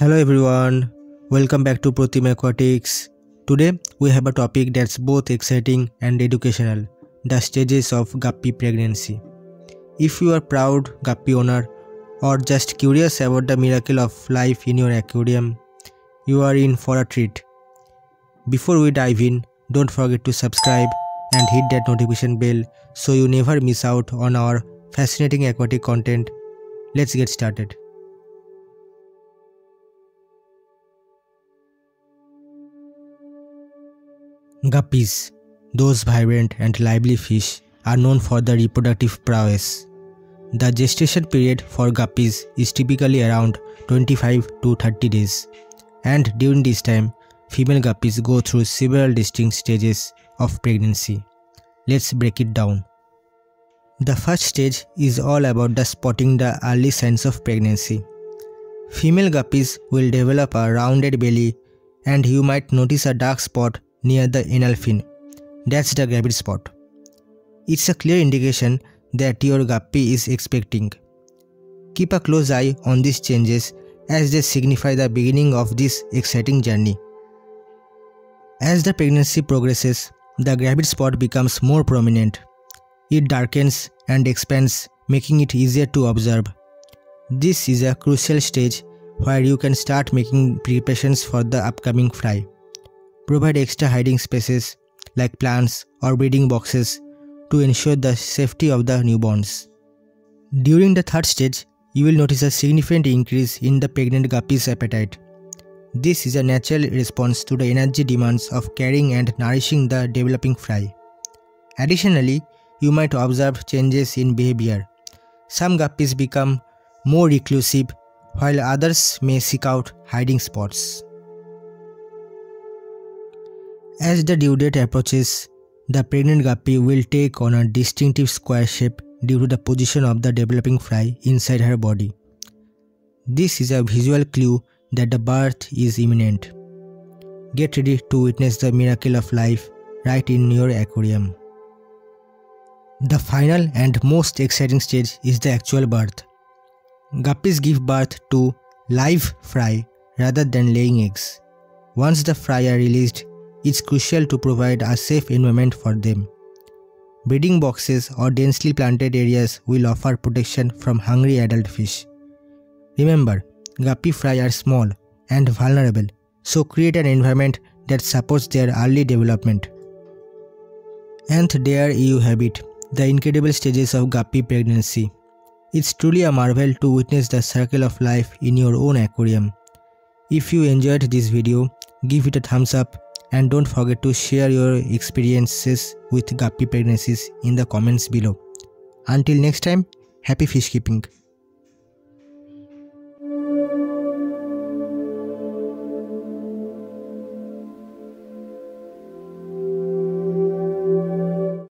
Hello everyone, welcome back to Protim Aquatics. Today we have a topic that's both exciting and educational the stages of guppy pregnancy. If you are proud guppy owner or just curious about the miracle of life in your aquarium, you are in for a treat. Before we dive in, don't forget to subscribe and hit that notification bell so you never miss out on our fascinating aquatic content. Let's get started. Guppies, those vibrant and lively fish, are known for their reproductive prowess. The gestation period for guppies is typically around 25 to 30 days, and during this time, female guppies go through several distinct stages of pregnancy. Let's break it down. The first stage is all about the spotting the early signs of pregnancy. Female guppies will develop a rounded belly and you might notice a dark spot near the anal fin. That's the gravid spot. It's a clear indication that your guppy is expecting. Keep a close eye on these changes as they signify the beginning of this exciting journey. As the pregnancy progresses, the gravid spot becomes more prominent. It darkens and expands, making it easier to observe. This is a crucial stage where you can start making preparations for the upcoming fry. Provide extra hiding spaces like plants or breeding boxes to ensure the safety of the newborns. During the third stage, you will notice a significant increase in the pregnant guppy's appetite. This is a natural response to the energy demands of carrying and nourishing the developing fry. Additionally, you might observe changes in behavior. Some guppies become more reclusive while others may seek out hiding spots. As the due date approaches, the pregnant guppy will take on a distinctive square shape due to the position of the developing fry inside her body. This is a visual clue that the birth is imminent. Get ready to witness the miracle of life right in your aquarium. The final and most exciting stage is the actual birth. Guppies give birth to live fry rather than laying eggs. Once the fry are released, it's crucial to provide a safe environment for them. Breeding boxes or densely planted areas will offer protection from hungry adult fish. Remember, guppy fry are small and vulnerable, so create an environment that supports their early development. And there you have it, the incredible stages of guppy pregnancy. It's truly a marvel to witness the circle of life in your own aquarium. If you enjoyed this video, give it a thumbs up and don't forget to share your experiences with guppy pregnancies in the comments below. Until next time, happy fish keeping.